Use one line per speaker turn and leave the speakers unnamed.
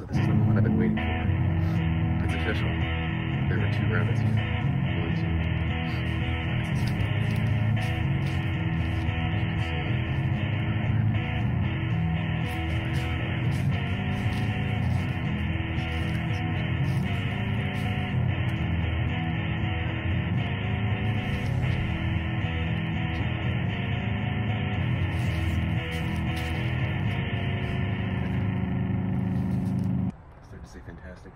So this is the moment I've been waiting for. It's official. There were two rabbits here. One. fantastic.